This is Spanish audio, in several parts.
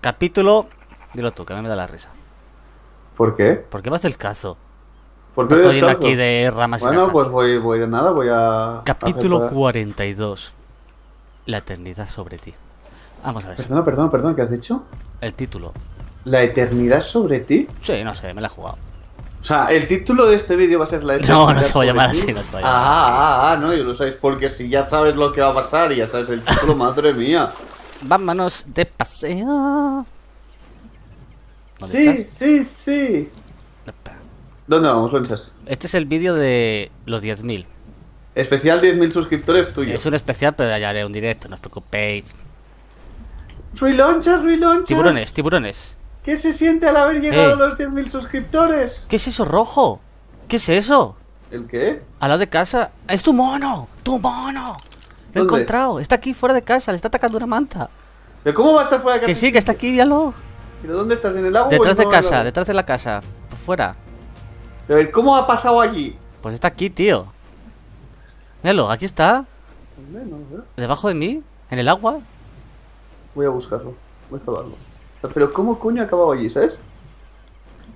Capítulo. Dilo tú, que a mí me da la risa. ¿Por qué? ¿Por qué vas del caso? ¿Por qué Estoy aquí de ramas y Bueno, pues voy, voy de nada, voy a... Capítulo a- 42. La eternidad sobre ti. Vamos a ver. Perdona, perdona, perdona, ¿qué has dicho? El título. ¿La eternidad sobre ti? Sí, no sé, me la he jugado. O sea, el título de este vídeo va a ser la eternidad No, no se va a llamar así, no se va a llamar ah, ah, ah, no, y lo sabéis porque si ya sabes lo que va a pasar y ya sabes el título, madre mía. Vámonos de paseo. ¿Dónde Sí, estás? sí, sí. ¿Dónde vamos, Lonchas? Este es el vídeo de los 10.000. Especial 10.000 suscriptores tuyo. Es un especial, pero ya haré un directo, no os preocupéis. Relonchas, relonchas. Tiburones, tiburones. ¿Qué se siente al haber llegado Eh. a los 10.000 suscriptores? ¿Qué es eso rojo? ¿Qué es eso? ¿El qué? Al lado de casa. ¡Es tu mono! ¡Tu mono! Lo he encontrado. Está aquí fuera de casa. Le está atacando una manta. ¿Pero cómo va a estar fuera de casa? Que sí, que está aquí, míralo. ¿Pero dónde estás? ¿En el agua Detrás de casa, detrás de la casa. Por fuera. Pero, ¿cómo ha pasado allí? Pues está aquí, tío. Míralo, aquí está. ¿Dónde? No lo veo. Debajo de mí. En el agua. Voy a buscarlo. Voy a salvarlo. Pero ¿cómo coño ha acabado allí, sabes?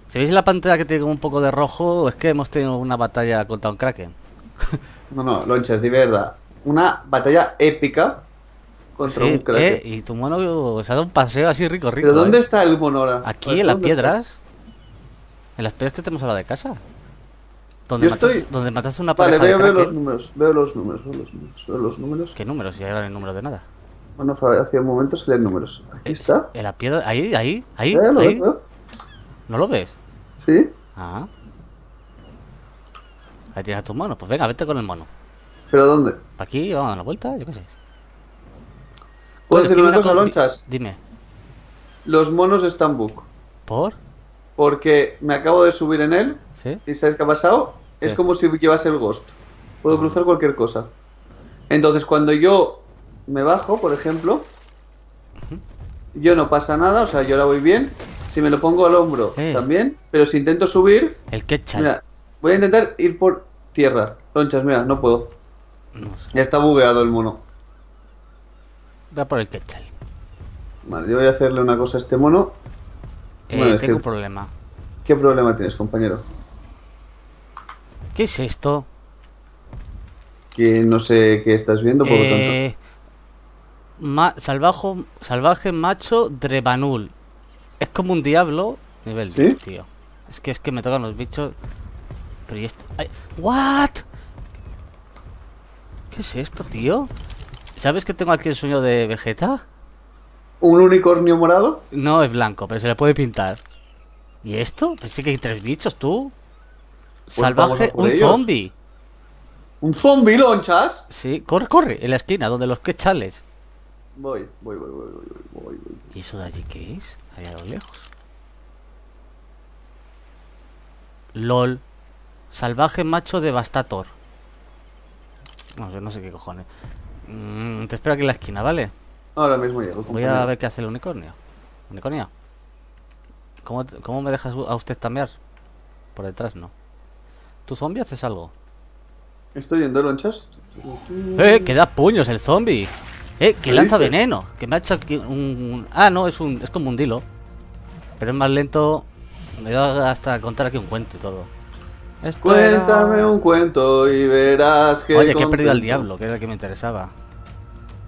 Si veis en la pantalla que tiene como un poco de rojo, es que hemos tenido una batalla contra un kraken. No, no, Lonchas, de verdad. Una batalla épica contra Sí, un crack. ¿eh? Y tu mono se ha dado un paseo así rico, rico. ¿Pero dónde ¿eh? está el mono ahora? Aquí, en las ¿dónde piedras. estás? En las piedras que tenemos al lado de casa. Donde, Yo matas, estoy- donde matas una Vale, pareja veo, de veo los números, veo los números, veo los números, veo los números. ¿Qué números? Si ahora no hay número de nada. Bueno, hace un momento salían números. Aquí Eh, está. En la piedra, ahí, ahí, ahí, Eh, lo. ¿No lo ves? Sí. Ah. Ahí tienes a tu mono. Pues venga, vete con el mono. ¿Pero dónde? Aquí, vamos a dar la vuelta, yo qué sé. ¿Puedo Oye, decir una cosa, Lonchas? Dime. Los monos están bug. ¿Por? Porque me acabo de subir en él ¿Sí? ¿Y sabes qué ha pasado? Es como si llevase el Ghost. Puedo cruzar cualquier cosa. Entonces, cuando yo me bajo, por ejemplo, yo no pasa nada, o sea, yo la voy bien. Si me lo pongo al hombro, Eh. también. Pero si intento subir, El ketchup. mira, voy a intentar ir por tierra. Lonchas, mira, no puedo. No sé. Ya está bugueado el mono. Voy a por el ketchup. Vale, yo voy a hacerle una cosa a este mono. Eh, Bueno, es tengo que- un problema. ¿Qué problema tienes, compañero? ¿Qué es esto? Que no sé qué estás viendo, por lo tanto. Eh, ma- salvajo, salvaje macho Drebanul. Es como un diablo. Nivel ¿Sí? 10, tío. Es que es que me tocan los bichos. Pero y esto. ay, ¿What? ¿Qué es esto, tío? ¿Sabes que tengo aquí el sueño de Vegeta? ¿Un unicornio morado? No es blanco, pero se le puede pintar. ¿Y esto? Pensé que hay tres bichos, tú. Pues Salvaje, un ellos. zombie. ¿Un zombie, lonchas? Sí, corre, corre, en la esquina, donde los quechales. Voy, voy, voy, voy, voy, voy, voy, voy. ¿Y eso de allí qué es? Allá a lo lejos. LOL. Salvaje macho devastator. No sé, no sé qué cojones. Mm, te espero aquí en la esquina, ¿vale? Ahora mismo llego. Voy a ver qué hace el unicornio. ¿Unicornio? ¿Cómo, te- cómo me dejas a usted tamear? Por detrás, no. ¿Tu zombie haces algo? Estoy yendo, lonchas. ¡Eh! Que da puños el zombie. ¡Eh! Que ¿Qué lanza veneno. Que me ha hecho aquí un, un- Ah, no, es un es como un dilo. Pero es más lento. Me da hasta contar aquí un cuento y todo. Esto era- Cuéntame un cuento y verás que. Oye, que he perdido al diablo, que era el que me interesaba.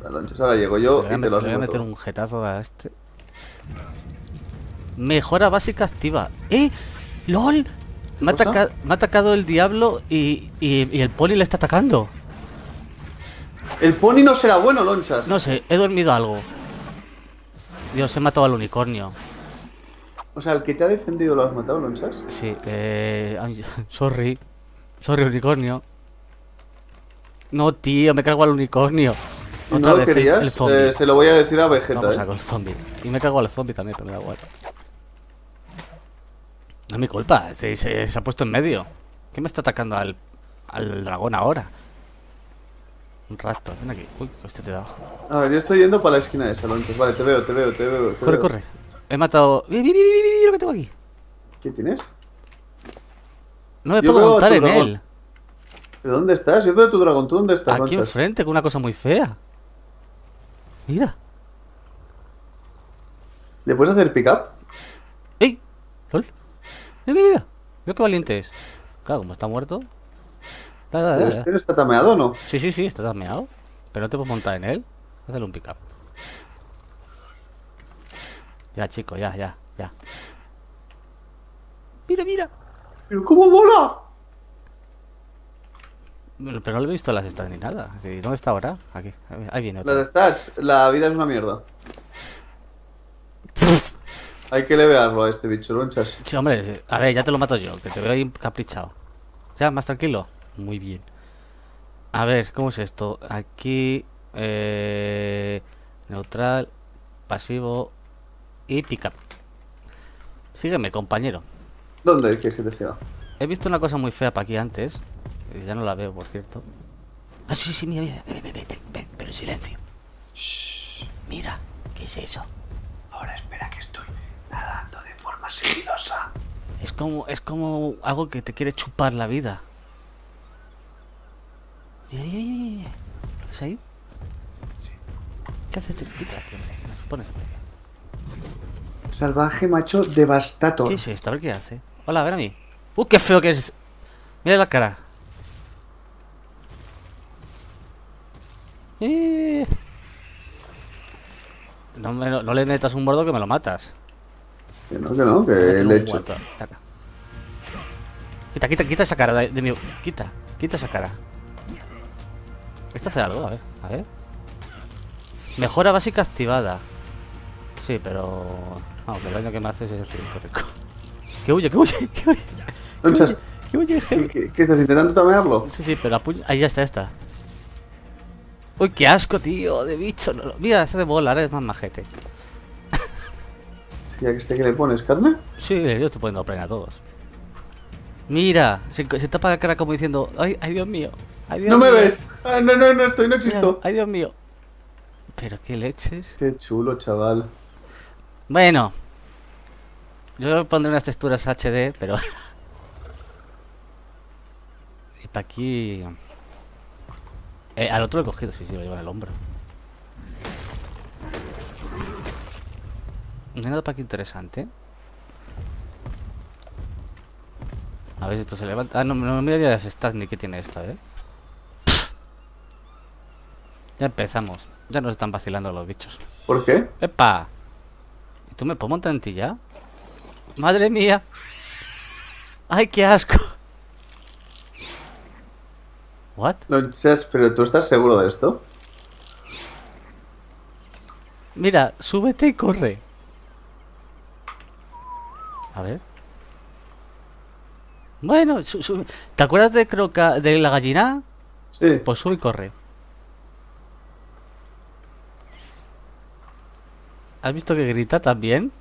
Lonchas, ahora llego yo le voy a, y te lo voy a meter todo. un jetazo a este. Mejora básica activa. ¡Eh! ¡LOL! Me ha, cosa? ataca- me ha atacado el diablo y, y, y el poli le está atacando. El pony no será bueno, lonchas. No sé, he dormido algo. Dios, he matado al unicornio. O sea, el que te ha defendido lo has matado, lonchas. Sí, eh. sorry. Sorry, unicornio. No, tío, me cargo al unicornio. No lo vez querías, el, zombie. eh, se lo voy a decir a Vegeta. Vamos eh. a con el zombie. Y me cargo al zombie también, pero me da igual. No es mi culpa, se, se- se ha puesto en medio. ¿Quién me está atacando al, al dragón ahora? Un rato, ven aquí. Uy, este te da. A ver, yo estoy yendo para la esquina de esa, lonchas. Vale, te veo, te veo, te veo. te Corre, veo. corre. He matado. ¡Vi, vi, vi, vi, lo que tengo aquí! ¿Qué tienes? No me Yo puedo veo montar tu en dragón. él. ¿Pero dónde estás? Yo veo tu dragón. ¿Tú dónde estás, Aquí enfrente, con una cosa muy fea. Mira. ¿Le puedes hacer pick up? ¡Ey! ¡Lol! ¡Mira, mira, mira! Mira qué valiente es. Claro, como está muerto. Dale, dale. ¿Este no está tameado o no? Sí, sí, sí, está tameado. Pero no te puedes montar en él. Hazle un pick-up. Ya, chico, ya, ya, ya. Mira, mira. ¡Pero cómo mola! Pero no le he visto las stats ni nada. ¿Dónde está ahora? Aquí. Ahí viene otro. Las stats, la vida es una mierda. Hay que levearlo a este bicho, lonchas. Sí, hombre, a ver, ya te lo mato yo, que te veo ahí caprichado. Ya, más tranquilo. Muy bien. A ver, ¿cómo es esto? Aquí, eh, neutral, pasivo y pick up. Sígueme, compañero. ¿Dónde quieres que te siga? He visto una cosa muy fea para aquí antes. y Ya no la veo, por cierto. Ah, sí, sí, mira, mira. Ven, ven, ven, ven, ven, pero en silencio. Shh. Mira, ¿qué es eso? Ahora espera que estoy nadando de forma sigilosa. Es como, es como algo que te quiere chupar la vida. Mira, mira, mira, mira. ¿Lo ves ahí? Sí. ¿Qué hace pita aquí, hombre? Que nos pones. Salvaje macho devastator. ¿Qué es esto? A ver qué hace. Hola, a ver a mí. ¡Uh, qué feo que es! Mira la cara. Eh. No, me- no- no le metas un bordo que me lo matas. Que no, que no, que le echo. Quita, quita, quita esa cara de, de mi... Quita, quita esa cara. Esto hace algo, a ver, a ver. Mejora básica activada. Sí, pero... Que el daño que me hace es rico. Que huye, que huye, que huye. Que Lonchas, huye, que huye, ¿qué, qué- qué estás intentando tamearlo? Sí, sí, pero Ahí ya está, ya está. Uy, qué asco, tío, de bicho. no Mira, ese de bola, ahora es más majete. Si ya que este que le pones carne. Sí, yo estoy poniendo plena a todos. Mira, se, se tapa la cara como diciendo, ay, ay Dios mío. Ay, Dios ¡No me ves! Ah, no, no, no estoy, no mira, existo. ay Dios mío. Pero qué leches. Qué chulo, chaval. Bueno. Yo pondré unas texturas HD, pero... y para aquí... Eh, al otro lo he cogido, sí, sí, lo lleva en el hombro. No hay nada para aquí interesante. A ver si esto se levanta. Ah, no, no me miraría las stats ni qué tiene esto, eh. Ya empezamos. Ya nos están vacilando los bichos. ¿Por qué? ¡Epa! ¿Y tú me puedo montar en ti ya? ¡Madre mía! ¡Ay, qué asco! ¿What? Lonchas, pero tú estás seguro de esto. Mira, súbete y corre. A ver. Bueno, ¿te acuerdas de croca de la gallina? Sí. Pues sube y corre. ¿Has visto que grita también?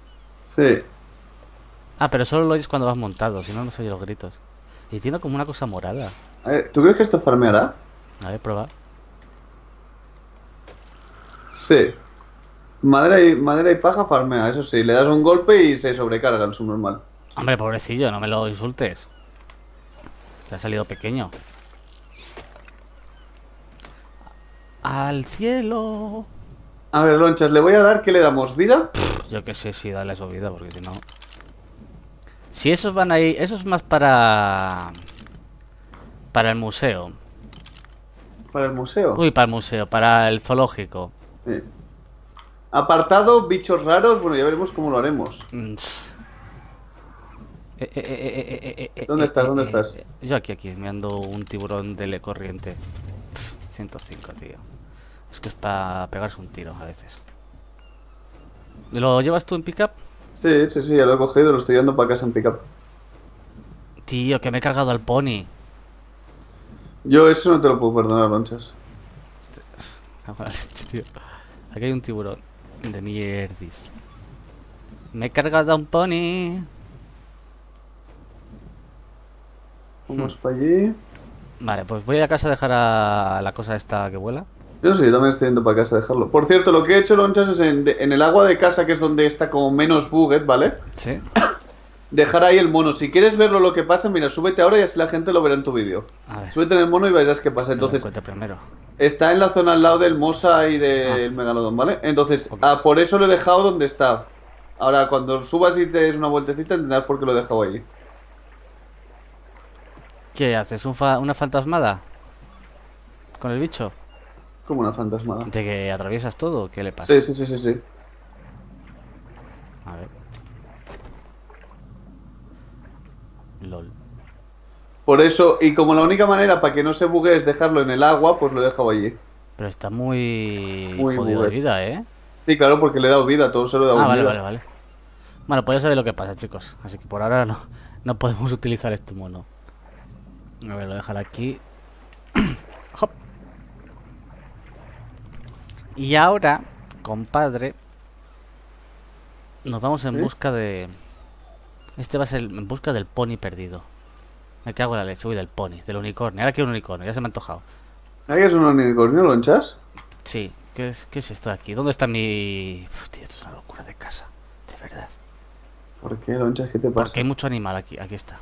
Sí. Ah, pero solo lo oyes cuando vas montado, si no, no se oye los gritos. Y tiene como una cosa morada. A ver, ¿tú crees que esto farmeará? A ver, prueba. Sí. Madera y, madera y paja farmea, eso sí. Le das un golpe y se sobrecarga en su normal. Hombre, pobrecillo, no me lo insultes. Te ha salido pequeño. Al cielo. A ver, Lonchas, le voy a dar que le damos vida. Yo qué sé si darle su vida, porque si no. Si esos van ahí, eso es más para. Para el museo. Para el museo. Uy, para el museo, para el zoológico. Sí. Apartado, bichos raros. Bueno, ya veremos cómo lo haremos. Mm, eh, eh, eh, ¿Dónde estás? ¿Dónde estás? Yo aquí, aquí, me ando un tiburón de le corriente. Pff, 105, tío. Es que es para pegarse un tiro a veces. ¿Lo llevas tú en pickup? Sí, sí, sí, ya lo he cogido. Lo estoy llevando para casa en pickup. Tío, que me he cargado al pony. Yo eso no te lo puedo perdonar, Lonchas. Tío. Aquí hay un tiburón de mierdis. Me he cargado a un pony. Vamos para allí. Vale, pues voy a casa a dejar a la cosa esta que vuela. Yo sí, yo también estoy yendo para casa a dejarlo. Por cierto, lo que he hecho, Lonchas, es en, en el agua de casa, que es donde está como menos buget, ¿vale? Sí. Dejar ahí el mono. Si quieres verlo lo que pasa, mira, súbete ahora y así la gente lo verá en tu vídeo. Súbete en el mono y verás qué pasa. Entonces, primero. está en la zona al lado del Mosa y del Megalodon, ¿vale? Entonces, ah, por eso lo he dejado donde está. Ahora, cuando subas y te des una vueltecita, entenderás por qué lo he dejado allí. ¿Qué haces? ¿Un fa- ¿Una fantasmada? ¿Con el bicho? Como una fantasmada. ¿De que atraviesas todo? ¿Qué le pasa? Sí, sí, sí, sí, sí. A ver. LOL. Por eso, y como la única manera para que no se bugue es dejarlo en el agua, pues lo he dejado allí. Pero está muy, Muy jodido de vida, ¿eh? Sí, claro, porque le he dado vida, todo se lo he dado Ah, vale, vida. vale, vale. Bueno, pues ya sabéis lo que pasa, chicos. Así que por ahora no, no podemos utilizar este mono. A ver, lo dejaré aquí. Hop. Y ahora, compadre, nos vamos en busca de... Este va a ser en busca del pony perdido. Me cago en la leche, uy, del pony, del unicornio. Ahora quiero un unicornio, ya se me ha antojado. ¿Ahí es un unicornio, lonchas? Sí, ¿qué es, qué es esto de aquí? ¿Dónde está mi...? Uf, tío, esto es una locura de casa, de verdad. ¿Por qué, lonchas? ¿Qué te pasa? Porque hay mucho animal aquí, aquí está.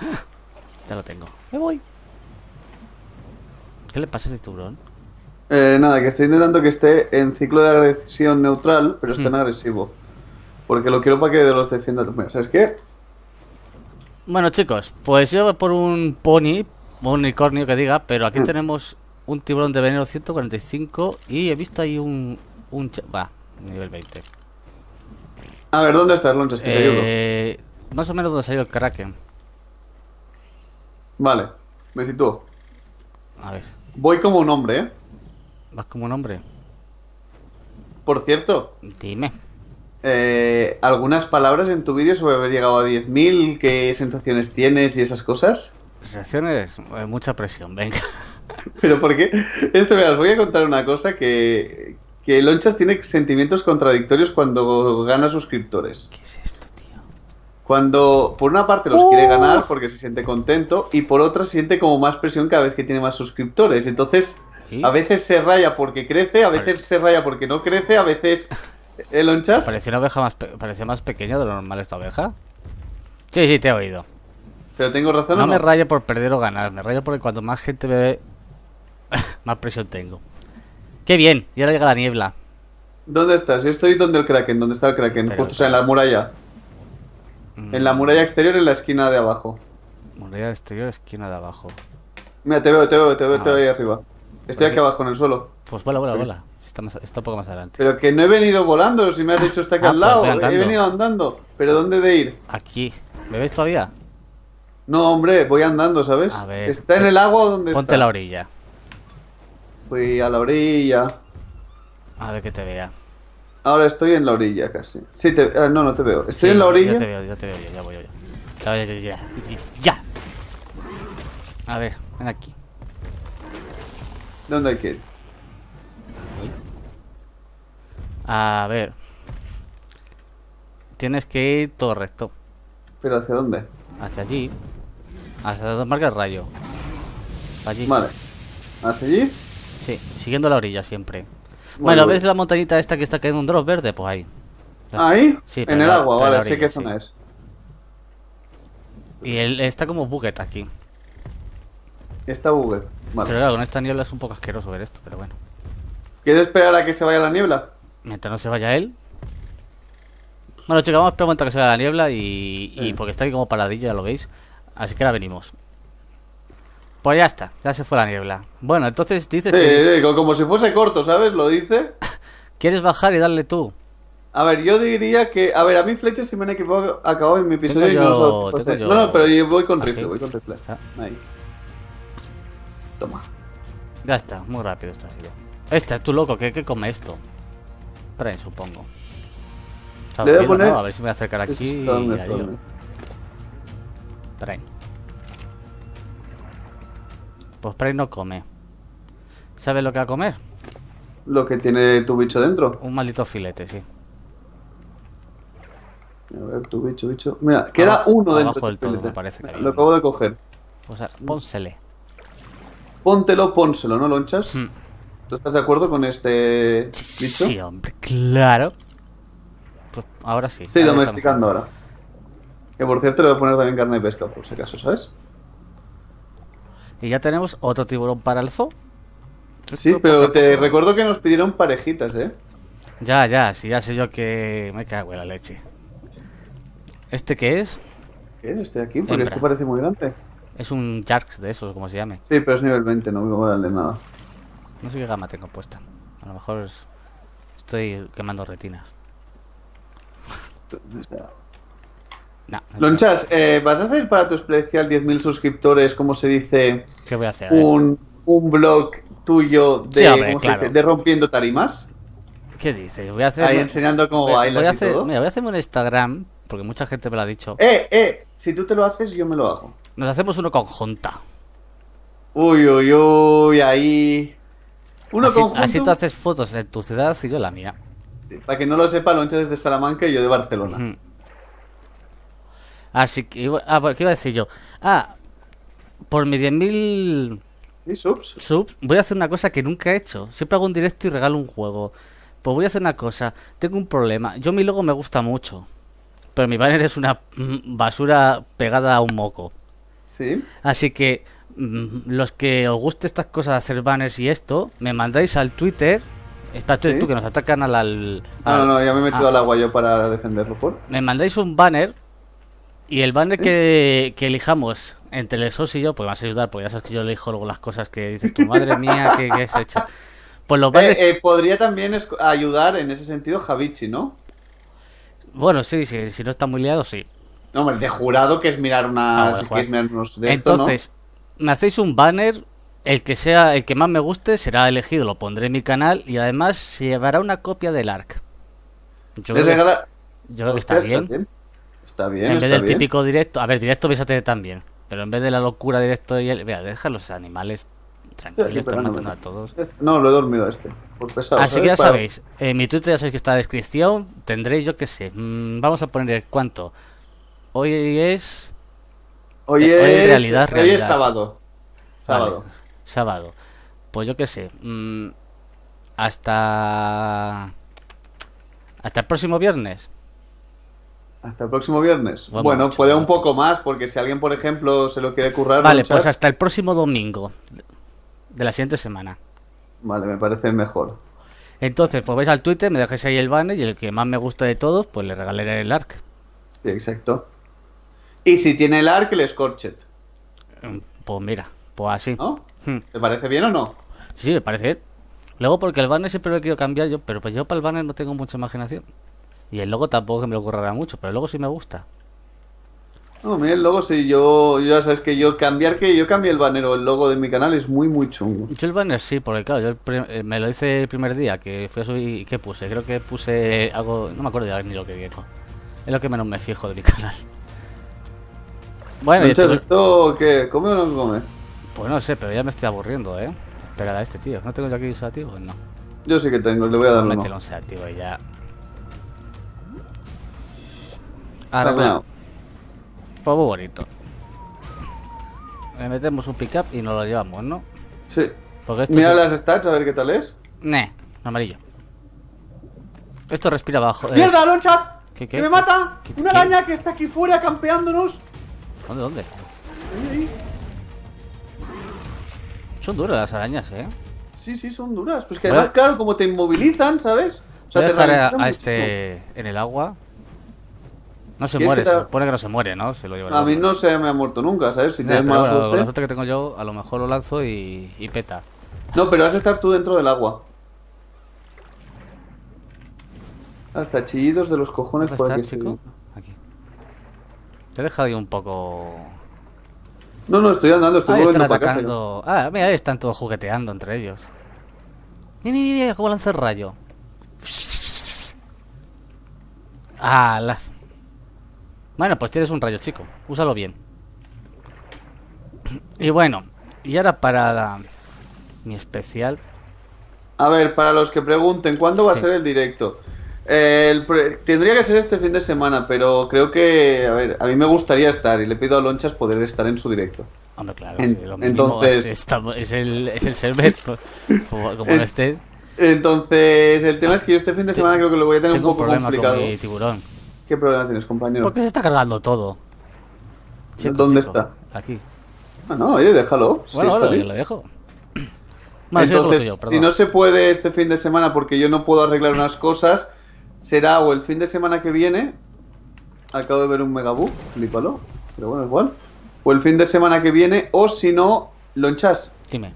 Ya lo tengo. Me voy. ¿Qué le pasa a este tiburón? Eh, nada, que estoy intentando que esté en ciclo de agresión neutral, pero esté en Hmm. agresivo. Porque lo quiero para que los defienda. Mira, ¿Sabes qué? Bueno, chicos, pues yo voy por un pony, un unicornio que diga, pero aquí Mm. tenemos un tiburón de veneno 145 y he visto ahí un... un Va, nivel 20. A ver, ¿dónde estás, lonchas? Que te ayudo. Eh, más o menos donde salió el Kraken. Vale, me sitúo. A ver, Voy como un hombre, ¿eh? Vas como un hombre. Por cierto, Dime. eh, algunas palabras en tu vídeo sobre haber llegado a 10.000, qué sensaciones tienes y esas cosas. Reacciones, eh, mucha presión, venga. Pero ¿por qué? Esto, mira, os voy a contar una cosa que, que Lonchas tiene sentimientos contradictorios cuando gana suscriptores. ¿Qué es esto, tío? Cuando por una parte los quiere ganar porque se siente contento y por otra siente como más presión cada vez que tiene más suscriptores. Entonces, A veces se raya porque crece, a veces Parece- se raya porque no crece, a veces... ¿Eh, Lonchas? Parecía una oveja más, pe- parecía más pequeña de lo normal esta oveja. Sí, sí, te he oído. Pero tengo razón No o no. me rayo por perder o ganar, me rayo porque cuanto más gente me ve, más presión tengo. ¡Qué bien! Y ahora llega la niebla. ¿Dónde estás? Yo estoy donde el Kraken, donde está el Kraken, Pero- justo o sea, en la muralla. Mm, En la muralla exterior, en la esquina de abajo. Muralla exterior, esquina de abajo. Mira, te veo, te veo, te veo, Ah, te veo ahí arriba. Estoy aquí abajo en el suelo. Pues vuela, vuela, Pues- vuela. Está, más- está un poco más adelante. Pero que no he venido volando, si me has dicho está aquí Ah, al pues lado. he venido andando. ¿Pero dónde de ir? Aquí. ¿Me ves todavía? No, hombre, voy andando, ¿sabes? A ver, ¿Está en pe- el agua o dónde Ponte está? a la orilla. Fui a la orilla. A ver que te vea. Ahora estoy en la orilla casi. Sí, te... ah, no, no te veo. Estoy Sí, en la Ya orilla. te veo, ya te veo, ya, ya voy. Ya, ya, ya, ya, ya. A ver, ven aquí. ¿Dónde hay que ir? A ver. Tienes que ir todo recto. ¿Pero hacia dónde? Hacia allí. Hacia donde marca el rayo. Allí. Vale. ¿Hacia allí? Sí, siguiendo la orilla siempre. Bueno. ¿ves la montañita esta que está cayendo un drop verde? Pues ahí. ¿Ahí? Sí, en el agua, vale, sé orilla, qué zona sí. es. Y él está como bucket aquí. Está Google. Vale. Pero claro, con esta niebla es un poco asqueroso ver esto, pero bueno. ¿Quieres esperar a que se vaya la niebla? Mientras no se vaya él. Bueno, chicos, vamos a esperar un momento a que se vaya la niebla y, porque está aquí como paradillo, ya lo veis. Así que ahora venimos. Pues ya está, ya se fue la niebla. Bueno, entonces dices Sí, que sí, co- como si fuese corto, ¿sabes? Lo dice. quieres bajar y darle tú. A ver, yo diría que. A ver, a mí flechas si me han equivocado acabado en mi episodio y no lo No, no, pero yo voy con rifle, voy con rifle. Ahí. Toma. Ya está, muy rápido esto ha sido. Este, tú loco, ¿qué, qué come esto? Tren, supongo. Le voy a poner- ¿no? A ver si me voy a acercar aquí y adiós. Pues Prey no come. ¿Sabes lo que va a comer? Lo que tiene tu bicho dentro. Un maldito filete, sí. A ver, tu bicho, bicho. Mira, queda Abajo- uno dentro. abajo del todo, filete. me parece que Lo acabo de coger. O sea, pónsele. Póntelo, pónselo, ¿no, lonchas? Hmm. ¿Tú estás de acuerdo con este bicho? Sí, hombre, claro. Pues ahora sí. Sí, ahora domesticando ahora. Que por cierto le voy a poner también carne de pesca, por si acaso, ¿sabes? Y ya tenemos otro tiburón para el zoo. Sí, pero te recuerdo que nos pidieron parejitas, ¿eh? Ya, ya, sí, ya sé yo que me cago en la leche. ¿Este qué es? ¿Qué es este de aquí? Porque Hembra. esto parece muy grande. Es un Jarks de esos, como se llame. Sí, pero es nivel 20, no me voy a darle nada. No sé qué gama tengo puesta. A lo mejor es- estoy quemando retinas. No, no Lonchas, eh, ¿vas a hacer para tu especial 10.000 suscriptores, como se dice, ¿Qué voy a hacer? Un, un blog tuyo de, Sí, hombre, ¿cómo se claro. dice? de rompiendo tarimas? ¿Qué dices? Voy a hacer. Ahí enseñando cómo voy, bailas voy a y todo. Mira, voy a hacerme un Instagram, porque mucha gente me lo ha dicho. Eh, eh, si tú te lo haces, yo me lo hago. Nos hacemos uno conjunta. Uy, uy, uy, ahí. Uno así, conjunto. así tú haces fotos de tu ciudad y yo la mía. Para que no lo sepa, Lonchas es de Salamanca y yo de Barcelona. Así que. Ah, ¿qué iba a decir yo? Ah, por mis 10.000 ¿Sí, subs? subs, voy a hacer una cosa que nunca he hecho. Siempre hago un directo y regalo un juego. Pues voy a hacer una cosa. Tengo un problema. Yo mi logo me gusta mucho. Pero mi banner es una basura pegada a un moco. Sí. Así que mm, los que os guste estas cosas de hacer banners y esto, me mandáis al Twitter. Espérate Sí. tú que nos atacan al... al- No, no, no, ya me he metido ah. al agua yo para defenderlo, por. Me mandáis un banner y el banner Sí. que, que elijamos entre el SOS y yo, pues me vas a ayudar, porque ya sabes que yo elijo luego las cosas que dices tu madre mía, que, has hecho. Pues los banners... Eh, eh, podría también ayudar en ese sentido Javichi, ¿no? Bueno, sí, sí, si no está muy liado, sí. No, hombre, de jurado que es mirar Ah, una. bueno, si Juan. quieres mirar unos de esto, ¿no? Entonces, me hacéis un banner, el que sea, el que más me guste será elegido, lo pondré en mi canal y además se llevará una copia del ARC. Yo creo, que, yo creo que está bien. Está bien, en vez del bien. típico directo, a ver, directo bésate también, pero en vez de la locura directo y el, mira, deja los animales tranquilos, están matando a todos. No, lo he dormido este. Por pesado. Así que ¿sabes? ya Para- sabéis, en mi Twitter ya sabéis que está en la descripción, tendréis yo qué sé, mm, vamos a poner cuánto. Hoy es Hoy Eh, es. hoy en realidad, hoy es sábado. Sábado. Vale, sábado. Pues yo qué sé. mm, hasta. Hasta el próximo viernes. Hasta el próximo viernes. Vamos, bueno, puede un poco más, porque si alguien, por ejemplo, se lo quiere currar. Vale, pues hasta el próximo domingo. De la siguiente semana. Vale, me parece mejor. Entonces, pues vais al Twitter, me dejáis ahí el banner y el que más me gusta de todos, pues le regalaré el ARC. Sí, exacto. Y si tiene el arc, el Scorchet, Mm, Pues mira, pues así. ¿no? Hmm. ¿Te parece bien o no? Sí, sí, me parece bien. Luego porque el banner siempre lo he querido cambiar yo, pero pues yo para el banner no tengo mucha imaginación. Y el logo tampoco que me lo currará mucho, pero el logo sí me gusta. No, mira, el logo, sí, yo, yo ya sabes que yo cambiar que yo cambié el banner o el logo de mi canal es muy, muy chungo. Yo el banner sí, porque claro, yo el eh, me lo hice el primer día que fui a subir y ¿qué puse? Creo que puse algo, no me acuerdo ya ni lo que dijo. Es lo que menos me fijo de mi canal. Bueno, Lonchas, entonces- ¿esto qué? ¿Come o no come? pues no sé, pero ya me estoy aburriendo, ¿eh? Espera a este tío. ¿No tengo yo aquí usativo? No. Yo sí que tengo, le voy a dar uno. Mételo un usativo y ya. Ahora, bueno, pues muy bonito. Le metemos un pickup y nos lo llevamos, ¿no? Sí. Porque esto Mira es- las stats, a ver qué tal es. Neh, amarillo. Esto respira abajo. eh, ¡Mierda, lonchas! ¿Qué, qué? ¡Que me mata! ¿Qué- ¡Una araña que está aquí fuera campeándonos! ¿Dónde, dónde? Son duras las arañas, ¿eh? Sí, sí, son duras. Pues que a- además, claro, como te inmovilizan, ¿sabes? O Voy a dejar a, ralentizan a muchísimo. este en el agua. No se ¿Quieres muere, te- se supone que no se muere, ¿no? Se lo lleva A mí no se me ha muerto nunca, ¿sabes? Si Ya, tienes mala bueno, suerte. que tengo yo, a lo mejor lo lanzo y, y peta. No, pero vas a estar tú dentro del agua. Hasta chillidos de los cojones ¿Dónde por aquí. chico? Te he dejado ahí un poco... No, no, estoy andando, estoy Ahí están volviendo para casa. yo. atacando... Ah, mira, ahí están todos jugueteando entre ellos. Mira, mira, mira, cómo lanza el rayo. Ah, la... Bueno, pues tienes un rayo, chico. Úsalo bien. Y bueno, y ahora para la- mi especial. A ver, para los que pregunten, ¿cuándo va a ser el directo? Eh, el tendría que ser este fin de semana, pero creo que, a ver, a mí me gustaría estar y le pido a Lonchas poder estar en su directo. Hombre, claro, En- sí, lo entonces- es, es el, es el server. pues, como como no estés, Entonces, el tema es que yo este fin de semana creo que lo voy a tener un tengo un poco problema complicado. con mi tiburón. ¿Qué problema tienes, compañero? ¿Por qué se está cargando todo? ¿Dónde está? Aquí. Ah, no, oye, déjalo. Bueno, es bueno, yo lo dejo. Lo Entonces, si no se puede este fin de semana porque yo no puedo arreglar unas cosas, será o el fin de semana que viene. Acabo de ver un megabug, flipalo. Pero bueno, igual. O el fin de semana que viene, o si no, lonchas. Dime.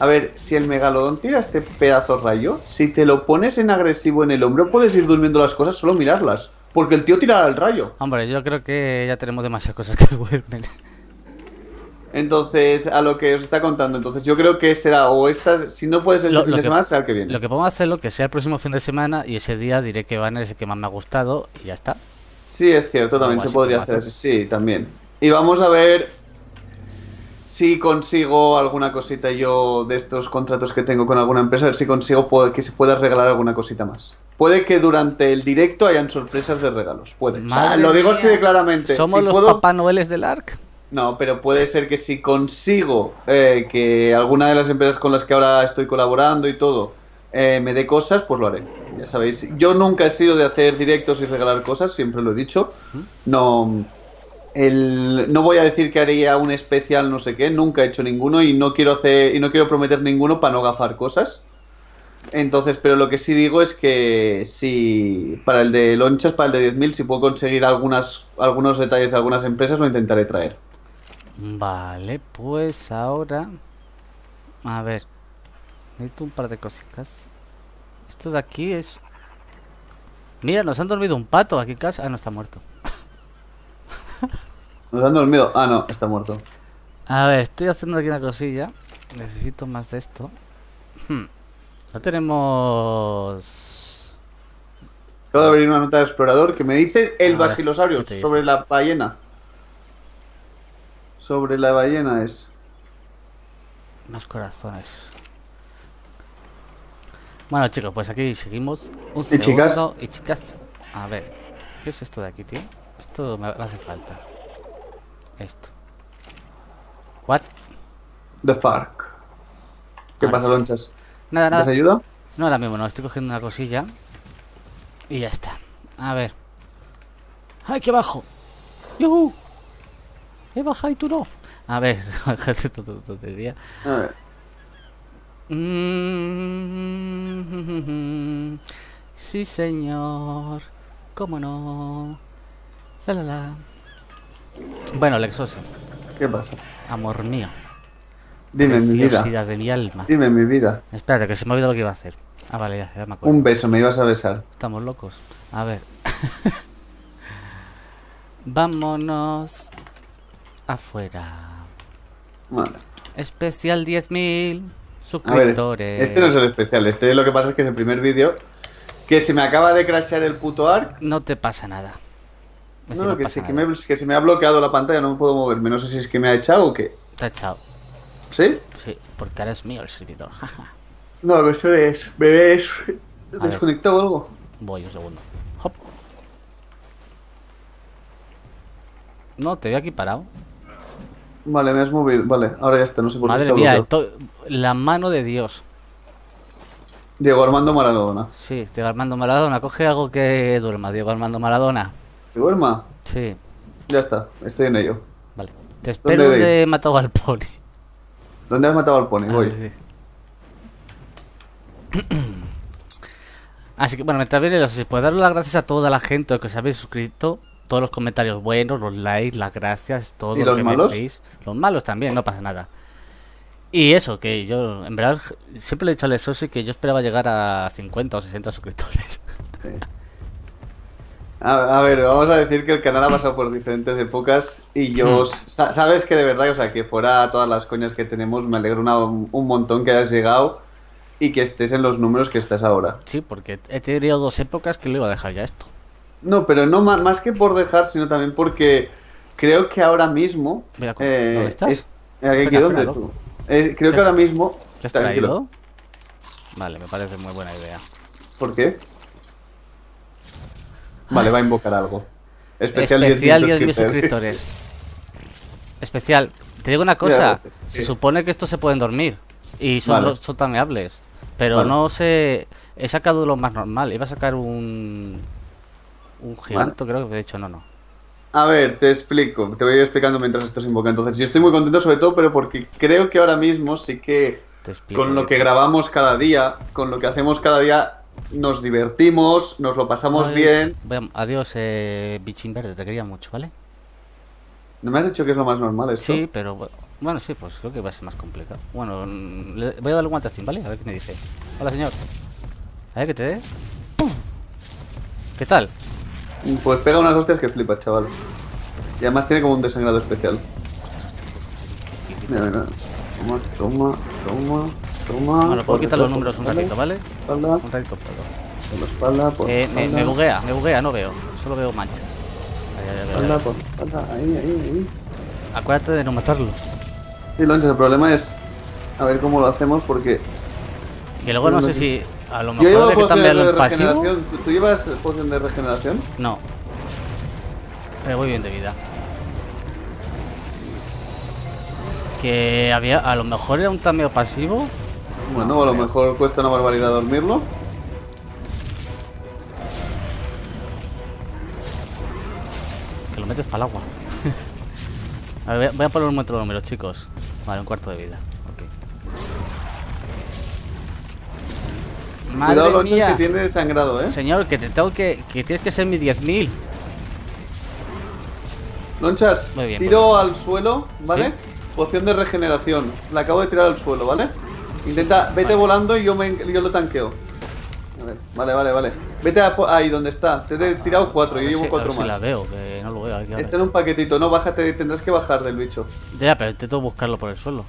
A ver, si el megalodón tira este pedazo rayo, si te lo pones en agresivo en el hombro, puedes ir durmiendo las cosas, solo mirarlas. Porque el tío tirará el rayo. Hombre, yo creo que ya tenemos demasiadas cosas que duermen. Entonces, a lo que os está contando. Entonces, yo creo que será o esta, si no puede ser este Lo- fin lo de que- semana, será el que viene. Lo que podemos hacerlo que sea el próximo fin de semana y ese día diré que Banner es el que más me ha gustado y ya está. Sí, es cierto, también se podría hacer. hacer. Sí, también. Y vamos a ver si consigo alguna cosita yo de estos contratos que tengo con alguna empresa, a ver si consigo que se pueda regalar alguna cosita más. Puede que durante el directo hayan sorpresas de regalos, puede. O sea, Madre lo digo así de claramente. ¿Somos Si los puedo- Papá Noeles del ARC? No, pero puede ser que si consigo eh, que alguna de las empresas con las que ahora estoy colaborando y todo eh, me dé cosas, pues lo haré. Ya sabéis, yo nunca he sido de hacer directos y regalar cosas, siempre lo he dicho. No, el, no voy a decir que haría un especial no sé qué, nunca he hecho ninguno y no quiero hacer y no quiero prometer ninguno para no gafar cosas. Entonces, pero lo que sí digo es que si para el de lonchas, para el de 10.000, si puedo conseguir algunas, algunos detalles de algunas empresas, lo intentaré traer. Vale, pues ahora... A ver. Necesito un par de cositas. Esto de aquí es... Mira, nos han dormido un pato aquí en casa. Ah, no está muerto. ¿Nos han dormido? Ah, no, está muerto. A ver, estoy haciendo aquí una cosilla. Necesito más de esto. Hmm. No tenemos... Acabo de abrir una nota de explorador que me dice el basilosaurio sobre la ballena. Sobre la ballena es. Más corazones. Bueno, chicos, pues aquí seguimos. Un ¿Y chicas? Y chicas. A ver, ¿qué es esto de aquí, tío? Esto me hace falta. Esto. What? The Farc. ¿Qué pasa, sí. lonchas? Nada, ¿Te nada. ayuda? No, ahora mismo no, estoy cogiendo una cosilla. Y ya está. A ver. ¡Ay, que bajo! ¡Yuhu! He bajado y tú no. A ver, ejército de tontería. A ver. Mm, sí, señor. ¿Cómo no? La la la. Bueno, Lexosi, ¿Qué pasa? amor mío. Dime, mi vida. de mi alma. Dime, mi vida. Espérate, que se me ha olvidado lo que iba a hacer. Ah, vale, ya, ya me acuerdo. Un beso, me ibas a besar. Estamos locos. A ver. Vámonos afuera. Vale. Especial 10.000 A ver, suscriptores. este no es el especial. Este lo que pasa es que es el primer vídeo que se me acaba de crashear el puto arc. No te pasa nada. No, no, que, pasa sí, que, nada. me, que se me ha bloqueado la pantalla, no me puedo moverme. No sé si es que me ha echado o qué. Te ha echado. ¿Sí? Sí, porque ahora es mío el servidor. jaja. No, lo eso es. Ves. ver. ¿Desconectado o algo? Voy un segundo. Hop. No, te veo aquí parado. Vale, me has movido. Vale, ahora ya está, no sé por qué Madre está mía, esto- la mano de Dios. Diego Armando Maradona. Sí, Diego Armando Maradona. Coge algo que duerma, Diego Armando Maradona. ¿Que duerma? Sí, Ya está, estoy en ello. vale. Te espero ¿Dónde donde de- he matado al pony. ¿Dónde has matado al pony? Ah, Voy. sí. Así que bueno, mientras viene, si puedo darle las gracias a toda la gente que os habéis suscrito, todos los comentarios buenos, los likes, las gracias, todo ¿Y lo los que malos? me decís. Los malos también, no pasa nada. Y eso, que yo, en verdad, siempre le he dicho a Lesosi que yo esperaba llegar a 50 o 60 suscriptores. Sí. A, a ver, vamos a decir que el canal ha pasado por diferentes épocas y Hmm. yo, sa- sabes que de verdad, o sea, que fuera todas las coñas que tenemos, me alegro una- un montón que hayas llegado y que estés en los números que estás ahora. Sí, porque he tenido dos épocas que lo iba a dejar ya esto. No, pero no más que por dejar, sino también porque creo que ahora mismo... Mira, eh, ¿dónde estás? es- eh, aquí, ¿dónde tú? Eh, creo ¿Qué que ahora mismo... ¿Qué has traído? Vale, me parece muy buena idea. ¿Por qué? Vale, va a invocar algo. Especial, Especial 10.000 10.000 suscriptores. Especial. Te digo una cosa. Se sí. supone que estos se pueden dormir. Y son, Vale. son tameables. Pero Vale. no sé. He sacado lo más normal. Iba a sacar un. Un gigante, creo que he dicho no, no. A ver, te explico, te voy a ir explicando mientras esto se invoca. Entonces, yo estoy muy contento sobre todo, pero porque creo que ahora mismo sí que Te explico. con lo que grabamos cada día, con lo que hacemos cada día, nos divertimos, nos lo pasamos bien. Adiós, eh, bichín verde, te quería mucho, ¿vale? ¿No me has dicho que es lo más normal esto? Sí, pero bu- bueno, sí, pues creo que va a ser más complicado. Bueno, mm, le- voy a darle un guantacín, ¿vale? A ver qué me dice. Hola, señor. A ver, que te dé. ¿Qué tal? Pues pega unas hostias que flipas, chaval. Y además tiene como un desangrado especial. Mira, mira. Toma, toma, toma, toma. Bueno, puedo quitar los números un ratito, ¿vale? Espalda, Un ratito por la espalda, por Eh, me, espalda, me buguea, me buguea, no veo. Solo veo manchas. Ahí, espalda, por espalda, ahí, ahí, ahí. Acuérdate de no matarlo. Sí, Lonches, el problema es a ver cómo lo hacemos porque Que luego no sé si a lo yo mejor llevo pociones cambiarlo de en pasivo. ¿Tú, tú llevas poción de regeneración? No. Pero voy bien de vida. Que había, a lo mejor era un tameo pasivo. Bueno, a lo mejor cuesta una barbaridad dormirlo. Que lo metes para el agua. a ver, voy a- poner un otro número, chicos. Vale, un cuarto de vida. Madre Cuidado, Lonches, mía. que tiene desangrado, ¿eh? Señor, que te tengo que. que tienes que ser mi 10.000. Lonchas, Muy bien, tiro al suelo, ¿vale? Sí. Poción de regeneración. La acabo de tirar al suelo, ¿vale? Intenta, vete Vale. volando y yo, me, yo lo tanqueo. A ver, vale, vale, vale. Vete a po- ahí donde está. Te he tirado cuatro, yo llevo si- a cuatro si más. la veo, que no lo veo. aquí, a ver. Está en un paquetito, no, bájate, tendrás que bajar del bicho. Ya, pero intento buscarlo por el suelo.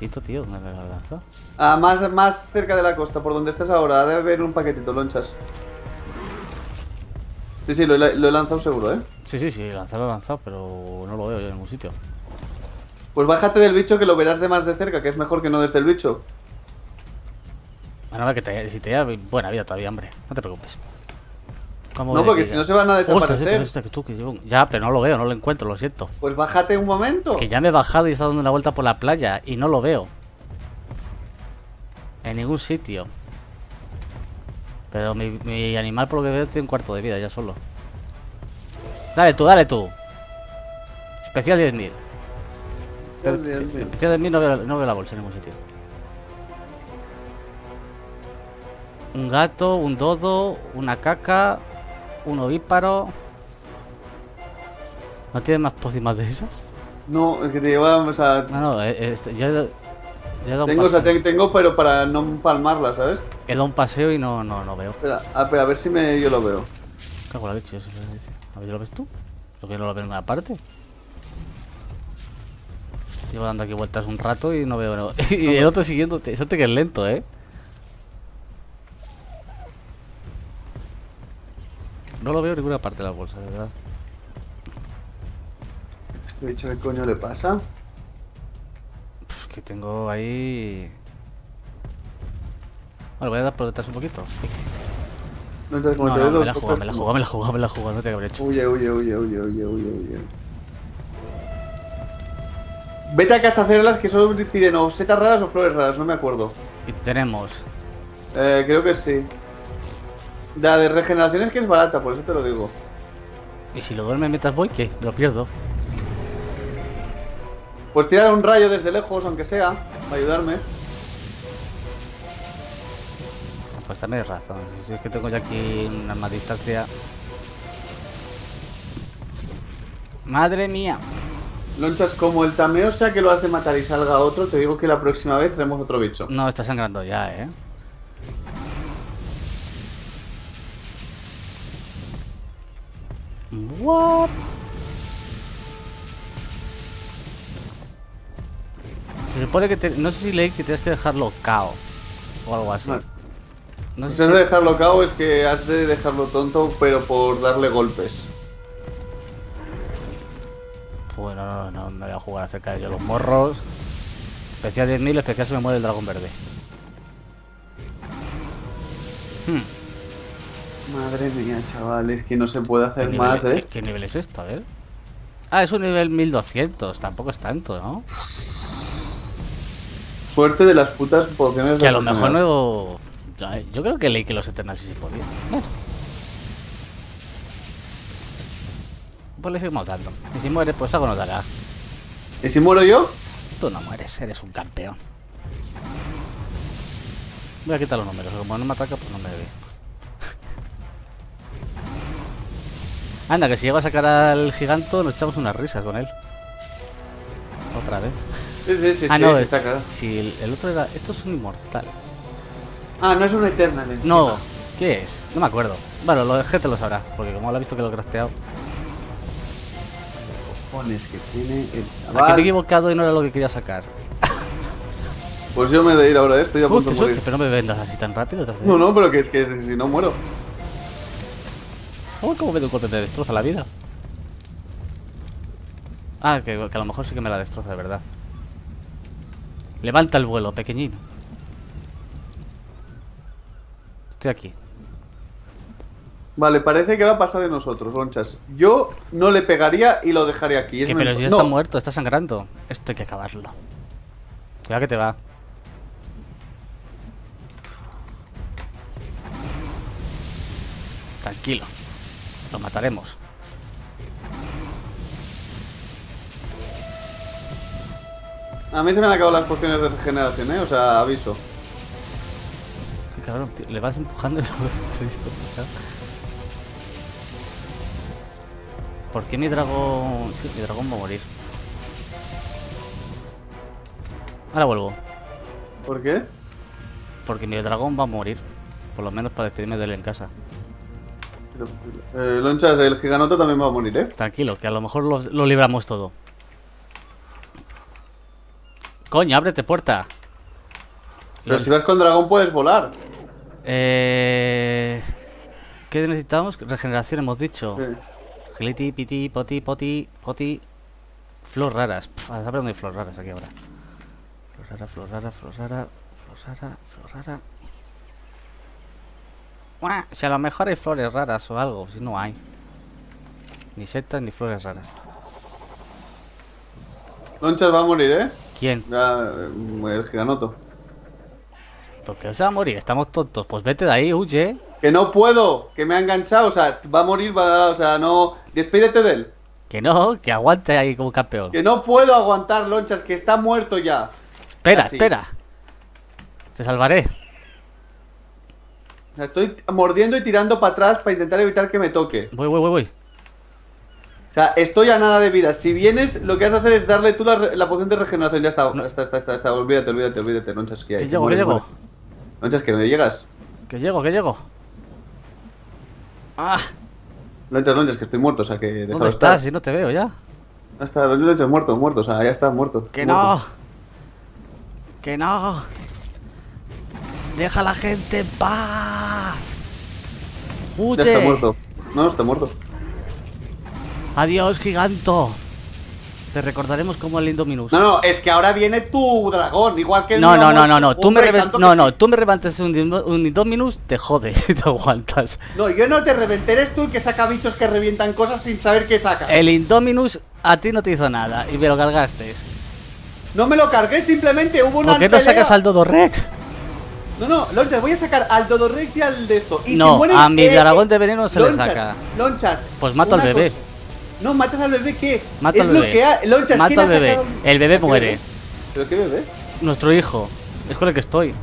Paquetito, tío, me lo lanzado. Ah, más, más cerca de la costa, por donde estás ahora. Debe haber un paquetito, lonchas. Sí, sí, lo, lo he lanzado seguro, ¿eh? Sí, sí, sí, lanzarlo he lanzado, pero no lo veo yo en ningún sitio. Pues bájate del bicho que lo verás de más de cerca, que es mejor que no desde el bicho. Bueno, que te, si te da buena vida todavía, hombre. No te preocupes. ¿Cómo No, porque si no se van a desaparecer. que tú, que llevo un- Ya, pero no lo veo, no lo encuentro, lo siento. Pues bájate un momento. Que ya me he bajado y he estado dando una vuelta por la playa y no lo veo. En ningún sitio. Pero mi, mi animal, por lo que veo, tiene un cuarto de vida ya solo. Dale tú, dale tú. Especial 10.000. Pero Bien, bien, bien. Especial 10.000 no veo, no veo la bolsa en ningún sitio. Un gato, un dodo, una caca, un ovíparo. ¿No tiene más pócimas de eso? No, es que te lleva, o sea, No, no, eh, este, yo he, dado- yo tengo, o sea, tengo, pero para no palmarla, ¿sabes? He dado un paseo y no, no, no veo. Espera, a, ver, a ver si me, yo lo veo. Cago la leche, eso. A ver, ¿lo ves tú? Lo que no lo veo en ninguna parte. Llevo dando aquí vueltas un rato y no veo. no- y el otro siguiéndote. Suerte que es lento, ¿eh? No lo veo en ninguna parte de la bolsa, de verdad. Este bicho, ¿qué coño le pasa? Pff, que tengo ahí. Bueno, voy a dar por detrás un poquito. No No, no, me la jugado, me la jugado, me la jugado, me la jugado, no te habré hecho. Huye, huye, huye, huye, huye, huye, huye. Vete a casa a hacerlas que solo piden o setas raras o flores raras, no me acuerdo. Y tenemos Eh, creo que sí. La de regeneración es que es barata, por eso te lo digo. Y si lo duerme mientras voy, ¿qué? Lo pierdo. Pues tirar un rayo desde lejos, aunque sea, va a ayudarme. Pues también es razón. Si- Si es que tengo ya aquí una más distancia. Madre mía. Lonchas, como el tameo sea que lo has de matar y salga otro, te digo que la próxima vez traemos otro bicho. No, está sangrando ya, ¿eh? What? Se supone que te- no sé si leí que tienes que dejarlo cao o algo así. No Si sé si- de dejarlo cao es que has de dejarlo tonto, pero por darle golpes. Bueno, no, no, me voy a jugar acerca de ello. Los morros. Especial 10.000, especial se me muere el dragón verde. Hmm, Madre mía, chavales, que no se puede ¿qué, hacer nivel, más, qué- ¿eh? qué nivel es esto? A ver. Ah, es un nivel 1200. Tampoco es tanto, ¿no? Suerte de las putas pociones de Que a lo mejor no. Yo creo que leí que los Eternals sí se podían. Bueno. Pues le seguimos dando. Y si muere, pues algo nos dará. ¿Y si muero yo? Tú no mueres, eres un campeón. Voy a quitar los números, como no me ataca, pues no me ve. Anda, que si llego a sacar al giganto, nos echamos unas risas con él. Otra vez. Sí, sí, sí, ah, sí, no, sí, está claro. si el, el otro era. Esto es un inmortal. Ah, no es una eterna encima. No, ¿qué es? No me acuerdo. Bueno, lo dejé te lo sabrá, porque como lo he visto que lo he crafteado. Cojones que tiene el La que me he chaval. equivocado y no era lo que quería sacar. Pues yo me he de ir ahora, estoy a punto de morir. pero no me vendas así tan rápido. No, no, pero que es que si no muero. ¿Cómo, cómo me doy un golpe te destroza la vida? Ah, que, que a lo mejor sí que me la destroza de verdad. Levanta el vuelo, pequeñín. Estoy aquí. Vale, parece que ahora pasa de nosotros, lonchas. Yo no le pegaría y lo dejaría aquí. Que, pero si ya no, está muerto, está sangrando. Esto hay que acabarlo. Cuidado que te va. Tranquilo. Lo mataremos. A mí se me han acabado las pociones de regeneración, ¿eh? O sea, aviso. Qué cabrón, tío, Le vas empujando y visto pasar. ¿Por qué mi dragón...? Sí, mi dragón va a morir. Ahora vuelvo. ¿Por qué? Porque mi dragón va a morir. Por lo menos para despedirme de él en casa. Eh, lonchas, el giganoto también va a morir, ¿eh? Tranquilo, que a lo mejor lo, lo libramos todo. Coño, ábrete puerta. Pero si vas con dragón puedes volar. Eh... ¿Qué necesitamos? Regeneración hemos dicho. Sí. Geliti, piti, poti, poti, poti. Flor raras. Pff, a saber dónde hay flor raras aquí ahora. Flor rara, flor rara, flor rara, flor rara, flor rara. Si a lo mejor hay flores raras o algo, si no hay. Ni setas ni flores raras. Lonchas va a morir, ¿eh? ¿Quién? Eh, el giganoto. Porque se va a morir, estamos tontos. Pues vete de ahí, huye. Que no puedo, que me ha enganchado, o sea, va a morir, va, o sea, no... Despídete de él. Que no, que aguante ahí como campeón. Que no puedo aguantar, Lonchas, que está muerto ya. Espera, Así. espera. Te salvaré. Estoy mordiendo y tirando para atrás para intentar evitar que me toque. Voy, voy, voy, voy. O sea, estoy a nada de vida. Si vienes, lo que has de hacer es darle tú la, la poción de regeneración. Ya está, No. está, está, está, está. Olvídate, olvídate, olvídate, Lonchas, que hay. Que que llego, que llego. Lonchas, que no llegas. Que llego, que llego. Ah, Lonchas, Lonchas, que estoy muerto, o sea, que déjalo ¿dónde estar. estás? Si no te veo ya. Ya está, Lonchas, muerto, muerto, o sea, ya está, muerto. Que muerto. no. Que no. Deja a la gente en paz. Ya está Huye. muerto. No, no está muerto. Adiós, giganto. Te recordaremos como el Indominus. No, no, es que ahora viene tu dragón, igual que el No, no, no, no, no. Tú me, no, no, tú me levantes un, Indo- un Indominus, te jodes y te aguantas. No, yo no te reventé, eres tú el que saca bichos que revientan cosas sin saber qué saca. El Indominus a ti no te hizo nada y me lo cargaste. No me lo cargué, simplemente hubo una ¿Por qué no sacas al Dodo Rex? No, no, Lonchas, voy a sacar al Dodorex y al de esto. Y No, si mueren, a mi eh, dragón de veneno se le saca. Lonchas. Pues mato al bebé. cosa. No, matas al bebé, ¿qué? Mato es al lo que ha... Lonchas, Mato ¿quién al bebé. sacado- El bebé ¿Qué muere. ¿Pero qué bebé? Nuestro hijo. Es con el que estoy.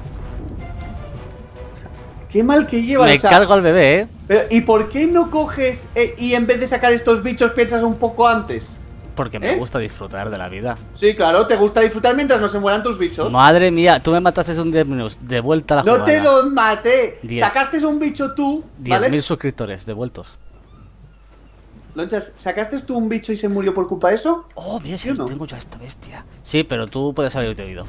Qué mal que lleva, Me o sea, cargo al bebé, ¿eh? pero, ¿Y por qué no coges eh, y en vez de sacar estos bichos piensas un poco antes? Porque me ¿Eh? gusta disfrutar de la vida. Sí, claro, te gusta disfrutar mientras no se mueran tus bichos. Madre mía, tú me mataste un 10 minutos. De vuelta a la no jugada. te los maté. Diez. Sacaste un bicho tú, 10.000 ¿vale? suscriptores devueltos. Lonchas, ¿sacaste tú un bicho y se murió por culpa de eso? Oh, mira, si ¿Sí no? tengo yo a esta bestia. Sí, pero tú puedes haberte oído.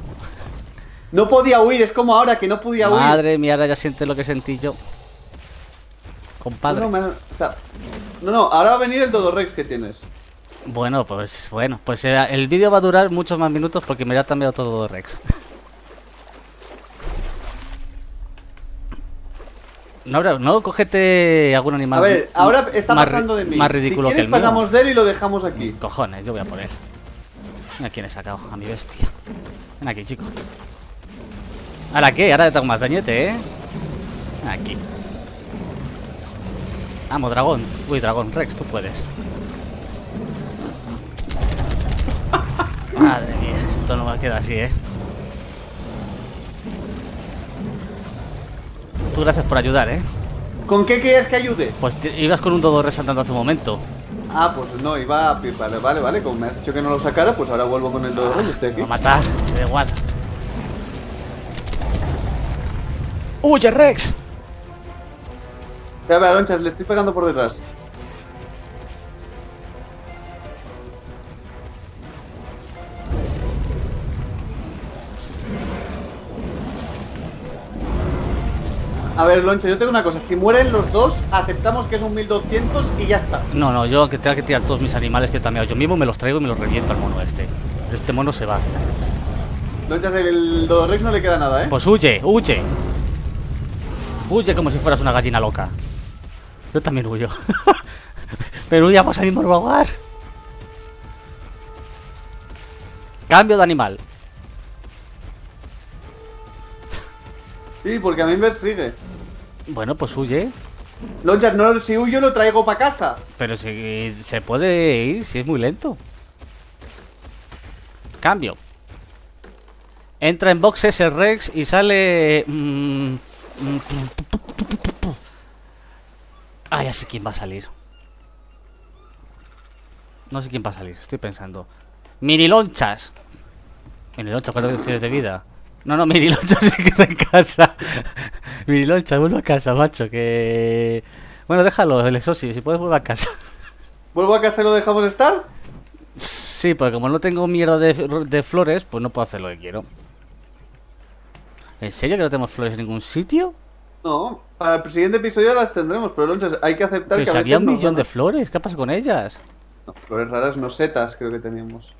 No podía huir, es como ahora que no podía huir. Madre mía, ahora ya sientes lo que sentí yo. Compadre. No, no, me- o sea, no, no, ahora va a venir el Dodorex que tienes. Bueno, pues bueno, pues eh, el vídeo va a durar muchos más minutos porque me ha cambiado todo Rex. No, no, cógete algún animal. A ver, ahora está pasando de mí. Más ridículo si que el quieres, mío. pasamos de él y lo dejamos aquí. Cojones, yo voy a él. Mira quién he sacado, a mi bestia. Ven aquí, chico. ¿Ahora qué? Ahora te tengo más dañete, ¿eh? Ven Aquí. Vamos, dragón. Uy, dragón, Rex, tú puedes. Madre mía, esto. no me queda así, ¿eh? Tú gracias por ayudar, ¿eh? ¿Con qué quieres que ayude? Pues ibas con un dodo resaltando hace un momento. Ah, pues no, iba a... Vale, vale, vale. Como me has dicho que no lo sacara, pues ahora vuelvo con el Dodo Rey. Estoy aquí. A matar, me da igual. ¡Huye, Rex! Espera, Lonchas, le estoy pegando por detrás. Ver, Loncha, yo tengo una cosa. Si mueren los dos, aceptamos que es un 1200 y ya está. No, no, yo que tenga que tirar todos mis animales que he tameado yo mismo, me los traigo y me los reviento al mono este. Pero este mono se va. Lonchas, el Dodo Rex no le queda nada, ¿eh? Pues huye, huye. Huye como si fueras una gallina loca. Yo también huyo. Pero huyamos al mismo lugar. Cambio de animal. Sí, porque a mí me persigue. Bueno, pues huye. Lonchas, no, si huyo lo traigo para casa. Pero si se puede ir, si es muy lento. Cambio. Entra en boxes el Rex y sale. mm, mm, Ah, ya sé quién va a salir. No sé quién va a salir, estoy pensando. Mini lonchas. Mini lonchas, ¿cuántos tienes de vida? No, no, mini lonchas se queda en casa. mini lonchas, vuelve a casa, macho, que. Bueno, déjalo, el exosi, si puedes vuelve a casa. ¿Vuelvo a casa y lo dejamos estar? Sí, porque como no tengo mierda de, de flores, pues no puedo hacer lo que quiero. ¿En serio que no tenemos flores en ningún sitio? No, para el siguiente episodio las tendremos, pero Lonchas, hay que aceptar Pero que si había un millón de flores, ¿qué pasa con ellas? No, flores raras, no setas, creo que teníamos.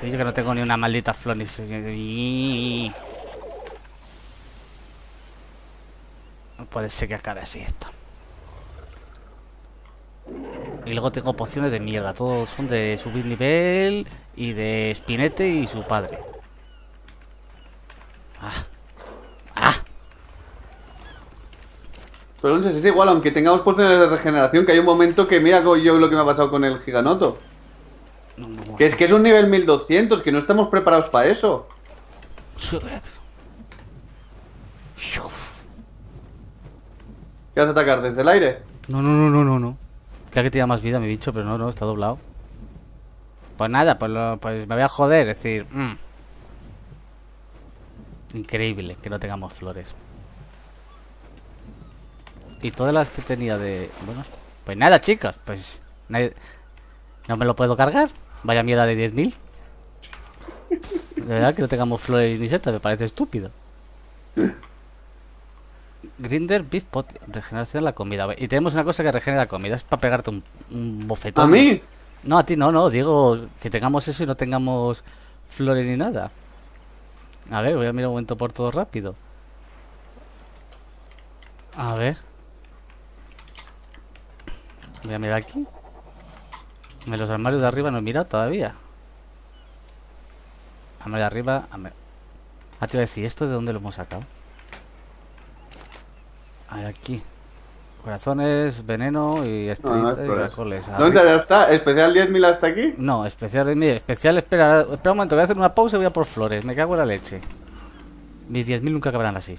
Si yo que no tengo ni una maldita flor ni... No puede ser que acabe así esto. Y luego tengo pociones de mierda, todos son de subir nivel y de Spinete y su padre. Ah. Ah. Pero Lonchas, es igual, aunque tengamos pociones de regeneración, que hay un momento que mira yo lo que me ha pasado con el Giganoto. No, no, no. Que es que es un nivel 1200, que no estamos preparados para eso. ¿Qué vas a atacar? ¿Desde el aire? No, no, no, no, no, no. Creo que tenía más vida mi bicho, pero no, no, está doblado. Pues nada, pues, lo- pues me voy a joder, es decir... mm. Increíble que no tengamos flores. Y todas las que tenía de... Bueno, pues nada, chicos, pues... nadie- No me lo puedo cargar. Vaya mierda de 10.000. De verdad que no tengamos flores ni setas, me parece estúpido. Grinder Beef Pot, regeneración de la comida. Y tenemos una cosa que regenera comida, es para pegarte un, un bofetón. ¿A mí? No, a ti no, no, digo que tengamos eso y no tengamos flores ni nada. A ver, voy a mirar un momento por todo rápido. A ver. Voy a mirar aquí. En los armarios de arriba no he mirado todavía. Armario de arriba. Ah, te iba a decir, ¿esto de dónde lo hemos sacado? A ver, aquí. Corazones, veneno y No, no explores. caracoles. ¿Dónde ya está? ¿Especial 10.000 hasta aquí? No, especial de mí. Especial, espera, espera un momento, voy a hacer una pausa y voy a por flores. Me cago en la leche. Mis 10.000 nunca acabarán así.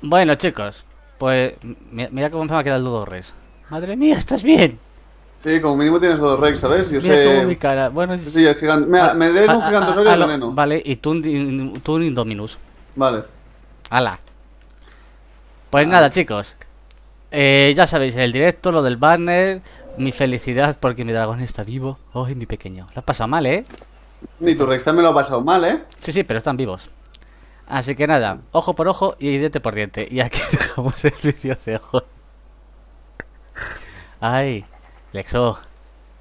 Bueno, chicos, pues mi- mira cómo me va a quedar el Dodo Res. Madre mía, ¿estás bien? Sí, como mínimo tienes dos Rex, ¿sabes? Yo mira cómo mi sé... cara. Bueno, Sí, el gigante... Me des un gigantosaurio lo- veneno. Vale, y tú tú un Indominus. Vale. Ala. Pues nada, chicos. Eh, ya sabéis, el directo, lo del banner. Mi felicidad porque mi dragón está vivo. Ay, mi pequeño. Lo has pasado mal, ¿eh? Ni tu Rex también lo ha pasado mal, ¿eh? Sí, sí, pero están vivos. Así que nada, ojo por ojo y diente por diente. Y aquí dejamos el vídeo de hoy. Ay, Lexo,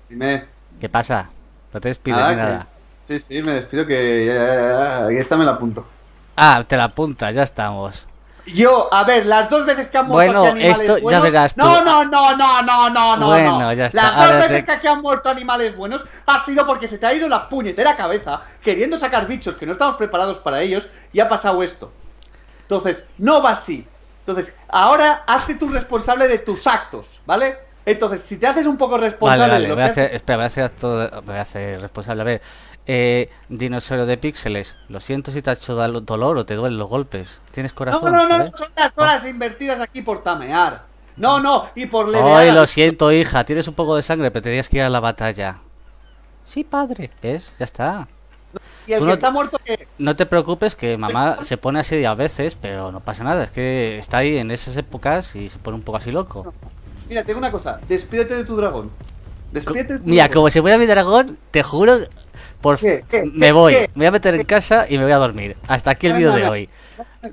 Dime. ¿qué pasa? No te despides Nada, ni que- nada. Sí, sí, me despido que... ya, ya, ya, ya, Ahí está, me la apunto. Ah, te la apunta, ya estamos. Yo, a ver, las dos veces que han muerto Bueno, animales esto ya buenos... verás tú. No, no, no, no, no, no, no, Bueno, no. ya está, Las ahora dos te- veces que aquí han muerto animales buenos ha sido porque se te ha ido la puñetera cabeza queriendo sacar bichos que no estamos preparados para ellos y ha pasado esto. Entonces, no va así. Entonces, ahora hazte tú responsable de tus actos, ¿vale? Entonces, si te haces un poco Vale, responsable vale, de lo voy a que ser, espera, voy a ser, todo, voy a ser responsable. A ver, eh, dinosaurio de píxeles, lo siento si te ha hecho dolor o te duelen los golpes. ¿Tienes No, corazón? no, no, ¿vale? no, son las horas invertidas aquí por tamear. No, no, y por levear. Ay, a- lo siento, hija, tienes un poco de sangre, pero tenías que ir a la batalla. Sí, padre, ¿ves? Ya está. Y el tú que no- está muerto, ¿qué? No te preocupes que mamá se pone así a veces, pero no pasa nada, es que está ahí en esas épocas y se pone un poco así loco. Mira, tengo una cosa. Despídete de tu dragón. Despídete de tu Mira, dragón. como se fuera mi dragón, te juro, por ¿Qué? ¿Qué? me ¿Qué? voy, me voy a meter en casa y me voy a dormir. Hasta aquí el No, vídeo de hoy.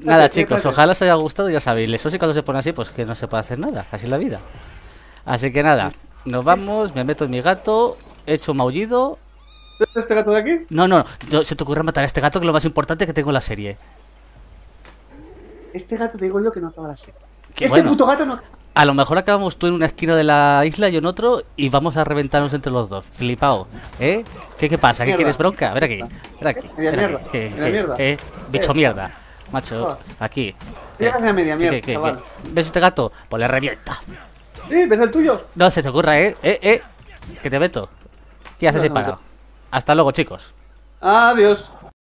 Nada, chicos, ojalá os haya gustado, ya sabéis, el Sosi cuando se pone así, pues que no se puede hacer nada, así es la vida. Así que nada, nos vamos, me meto en mi gato, echo un maullido. ¿Ves este gato de aquí? No, no, no, se te ocurre matar a este gato que es lo más importante que tengo en la serie. Este gato te digo yo que no acaba la serie. Este bueno. puto gato no. A lo mejor acabamos tú en una esquina de la isla y yo en otro y vamos a reventarnos entre los dos. Flipao, ¿eh? ¿Qué, qué pasa? ¿Qué Mierda. quieres bronca? Ven aquí, ven aquí. Media ven mierda, aquí. ¿Qué, media qué, mierda. eh? Bicho Eh. mierda. Macho, Hola. aquí. Llegas a media ¿Qué, mierda, qué, chaval. ¿Ves este gato? Pues le revienta. Sí, ¿ves el tuyo? No se te ocurra, ¿eh? ¿Eh? ¿Eh? Que te meto. ¿Qué haces No, no, parado? Hasta luego, chicos. Adiós.